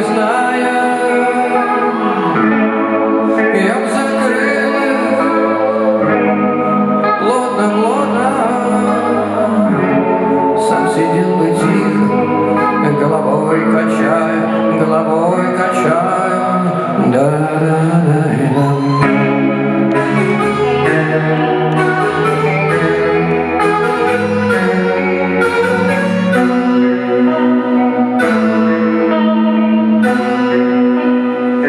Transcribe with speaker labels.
Speaker 1: is not